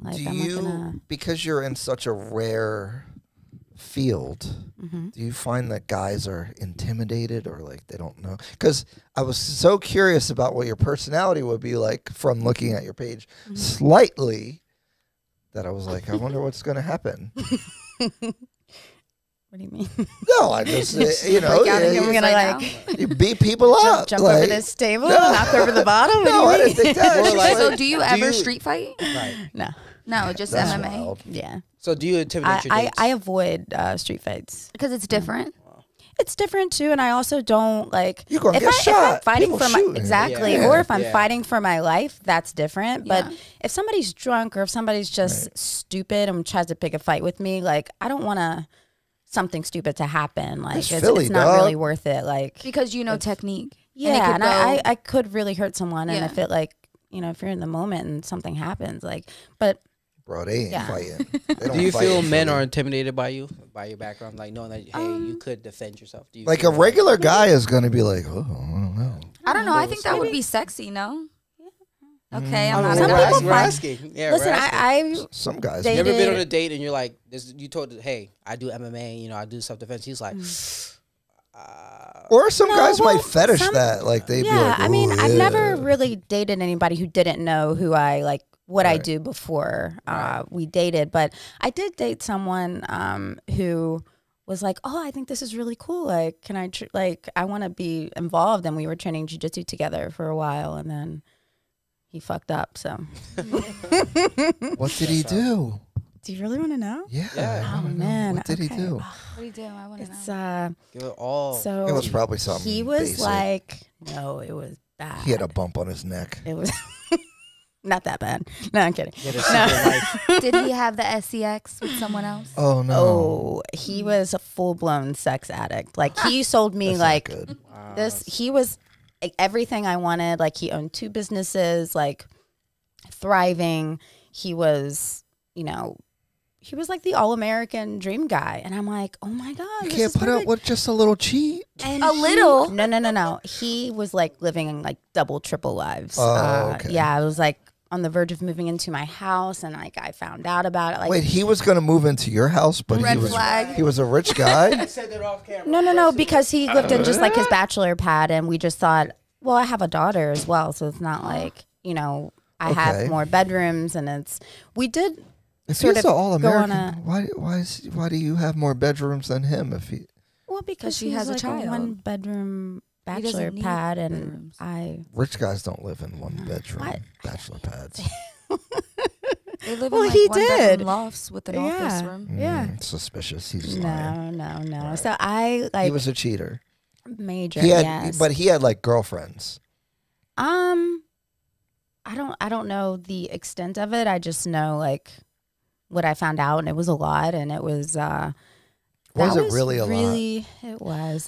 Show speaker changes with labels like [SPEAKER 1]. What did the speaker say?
[SPEAKER 1] Like
[SPEAKER 2] do
[SPEAKER 1] I'm
[SPEAKER 2] you
[SPEAKER 1] gonna.
[SPEAKER 2] because you're in such a rare field?
[SPEAKER 1] mhm.
[SPEAKER 2] Do you find that guys are intimidated or like they don't know? Because I was so curious about what your personality would be like from looking at your page
[SPEAKER 1] Mm-hmm.
[SPEAKER 2] slightly that I was like, I wonder what's going to happen.
[SPEAKER 1] What do you mean?
[SPEAKER 2] No, I just, uh, you know,
[SPEAKER 3] Break out
[SPEAKER 2] you,
[SPEAKER 3] in
[SPEAKER 1] gonna
[SPEAKER 3] right
[SPEAKER 1] like
[SPEAKER 2] you beat people up.
[SPEAKER 1] jump
[SPEAKER 2] like,
[SPEAKER 1] over this table,
[SPEAKER 2] No.
[SPEAKER 1] knock over the bottom. What do
[SPEAKER 2] No,
[SPEAKER 1] you
[SPEAKER 2] I didn't think that.
[SPEAKER 4] Like-
[SPEAKER 3] So do you
[SPEAKER 4] Do
[SPEAKER 3] ever
[SPEAKER 4] you-
[SPEAKER 3] street fight?
[SPEAKER 4] Right.
[SPEAKER 1] No.
[SPEAKER 3] No, just
[SPEAKER 2] that's
[SPEAKER 3] MMA
[SPEAKER 2] wild.
[SPEAKER 1] Yeah.
[SPEAKER 4] So do you intimidate
[SPEAKER 1] I,
[SPEAKER 4] your
[SPEAKER 1] I,
[SPEAKER 4] dates?
[SPEAKER 1] I avoid uh, street fights.
[SPEAKER 3] because it's different.
[SPEAKER 1] It's different too, and I also don't like.
[SPEAKER 2] You're gonna
[SPEAKER 1] if,
[SPEAKER 2] get
[SPEAKER 1] I, if I'm fighting
[SPEAKER 2] People
[SPEAKER 1] for my
[SPEAKER 2] shooting.
[SPEAKER 1] exactly,
[SPEAKER 4] Yeah.
[SPEAKER 1] or if I'm
[SPEAKER 4] Yeah.
[SPEAKER 1] fighting for my life, that's different. But
[SPEAKER 3] Yeah.
[SPEAKER 1] if somebody's drunk or if somebody's just stupid and tries to pick a fight with me, like I don't want to something stupid to happen. Like
[SPEAKER 2] It's
[SPEAKER 1] it's,
[SPEAKER 2] Philly,
[SPEAKER 1] it's not
[SPEAKER 2] dog.
[SPEAKER 1] really worth it. Like
[SPEAKER 3] Because you know technique.
[SPEAKER 1] Yeah,
[SPEAKER 3] could
[SPEAKER 1] and, I, I I could really hurt someone, and
[SPEAKER 3] Yeah.
[SPEAKER 1] if it like you know if you're in the moment and something happens, like but
[SPEAKER 2] Bro, they ain't
[SPEAKER 1] Yeah.
[SPEAKER 2] fighting. They don't
[SPEAKER 4] you
[SPEAKER 2] fight
[SPEAKER 4] feel men are intimidated by you, by your background, like knowing that hey, you
[SPEAKER 1] Um,
[SPEAKER 4] could defend yourself? Do you
[SPEAKER 2] like a
[SPEAKER 4] feel that?
[SPEAKER 2] regular guy is gonna be like, oh, I don't know.
[SPEAKER 3] I don't know. I think that would be sexy. No.
[SPEAKER 2] Mm.
[SPEAKER 3] Okay,
[SPEAKER 4] I
[SPEAKER 3] I'm
[SPEAKER 4] don't
[SPEAKER 1] Some
[SPEAKER 4] we're
[SPEAKER 3] guy.
[SPEAKER 4] ask-
[SPEAKER 1] people
[SPEAKER 4] we're
[SPEAKER 1] find-
[SPEAKER 4] asking. Yeah,
[SPEAKER 1] listen,
[SPEAKER 4] we're asking.
[SPEAKER 1] I, I
[SPEAKER 2] Some guys.
[SPEAKER 1] They-
[SPEAKER 4] You ever been on a date and you're like, this, you told, hey, I do MMA, you know, I do self defense. He's like, uh,
[SPEAKER 2] or some
[SPEAKER 1] No,
[SPEAKER 2] guys
[SPEAKER 1] well,
[SPEAKER 2] might fetish
[SPEAKER 1] some-
[SPEAKER 2] that. Like they'd be
[SPEAKER 1] yeah,
[SPEAKER 2] like,
[SPEAKER 1] I mean,
[SPEAKER 2] "Ooh,
[SPEAKER 1] I've
[SPEAKER 2] yeah."
[SPEAKER 1] never really dated anybody who didn't know who I like what I
[SPEAKER 2] Right.
[SPEAKER 1] do before uh,
[SPEAKER 4] Right.
[SPEAKER 1] we dated. But I did date someone um, who was like, "Oh, I think this is really cool. Like, can I tr- like I want to be involved?" And we were training jujitsu together for a while, and then he fucked up. So,
[SPEAKER 2] What did he do?
[SPEAKER 1] do you really want to know?
[SPEAKER 2] Yeah.
[SPEAKER 4] Yeah.
[SPEAKER 1] Oh
[SPEAKER 2] wanna know.
[SPEAKER 1] man,
[SPEAKER 2] What did he do?
[SPEAKER 3] What do you do? I want to
[SPEAKER 1] It's
[SPEAKER 3] know.
[SPEAKER 1] uh,
[SPEAKER 4] give it all.
[SPEAKER 1] so
[SPEAKER 2] It was probably something.
[SPEAKER 1] he was
[SPEAKER 2] basic.
[SPEAKER 1] like, no, it was bad.
[SPEAKER 2] he had a bump on his neck.
[SPEAKER 1] It was not that bad. No, I'm kidding.
[SPEAKER 4] Get a.
[SPEAKER 3] Did he have the SCX with someone else?
[SPEAKER 2] Oh no.
[SPEAKER 1] Oh, he was a full blown sex addict. Like he sold me
[SPEAKER 2] That's
[SPEAKER 1] like
[SPEAKER 2] good.
[SPEAKER 4] Wow.
[SPEAKER 1] this. He was like, everything I wanted. Like he owned two businesses, like thriving. He was, you know, he was like the all American dream guy. And I'm like, oh my god,
[SPEAKER 2] You can't put up with just a little cheat.
[SPEAKER 1] And
[SPEAKER 3] A
[SPEAKER 1] he-
[SPEAKER 3] little?
[SPEAKER 1] No, no, no, no. He was like living like double, triple lives.
[SPEAKER 2] Oh,
[SPEAKER 1] Uh,
[SPEAKER 2] okay.
[SPEAKER 1] Yeah, I was like on the verge of moving into my house, and like I found out about it. Like,
[SPEAKER 2] Wait, he was gonna move into your house, but
[SPEAKER 3] Red
[SPEAKER 2] he was
[SPEAKER 3] flag.
[SPEAKER 2] he was a rich guy.
[SPEAKER 4] Said that off camera.
[SPEAKER 1] no, no, no, because he lived in just like his uh-huh. bachelor pad, and we just thought, well, I have a daughter as well, so it's not like you know I
[SPEAKER 2] Okay.
[SPEAKER 1] have more bedrooms, and it's we did.
[SPEAKER 2] If
[SPEAKER 1] Sort
[SPEAKER 2] he's
[SPEAKER 1] of
[SPEAKER 2] an all
[SPEAKER 1] go on
[SPEAKER 2] American,
[SPEAKER 1] a-
[SPEAKER 2] why why is why do you have more bedrooms than him? If he
[SPEAKER 1] Well, because
[SPEAKER 3] she
[SPEAKER 1] he's
[SPEAKER 3] has a
[SPEAKER 1] like
[SPEAKER 3] child.
[SPEAKER 1] one bedroom
[SPEAKER 3] He doesn't
[SPEAKER 1] bachelor pad, and
[SPEAKER 3] bedrooms.
[SPEAKER 1] I.
[SPEAKER 2] rich guys don't live in one bedroom
[SPEAKER 1] I-
[SPEAKER 2] bachelor pads.
[SPEAKER 3] They live
[SPEAKER 1] Well,
[SPEAKER 3] in like
[SPEAKER 1] he
[SPEAKER 3] one
[SPEAKER 1] did.
[SPEAKER 3] lofts with an office
[SPEAKER 1] Yeah.
[SPEAKER 3] room.
[SPEAKER 1] Yeah.
[SPEAKER 2] Mm, suspicious. He's just lying.
[SPEAKER 1] No, no, no. So I like
[SPEAKER 2] he was a cheater.
[SPEAKER 1] major.
[SPEAKER 2] He had,
[SPEAKER 1] yes.
[SPEAKER 2] but he had like girlfriends.
[SPEAKER 1] Um, I don't. I don't know the extent of it. I just know like what I found out, and it was a lot, and it was. uh
[SPEAKER 2] Was
[SPEAKER 1] that
[SPEAKER 2] it really a lot?
[SPEAKER 1] really, It was.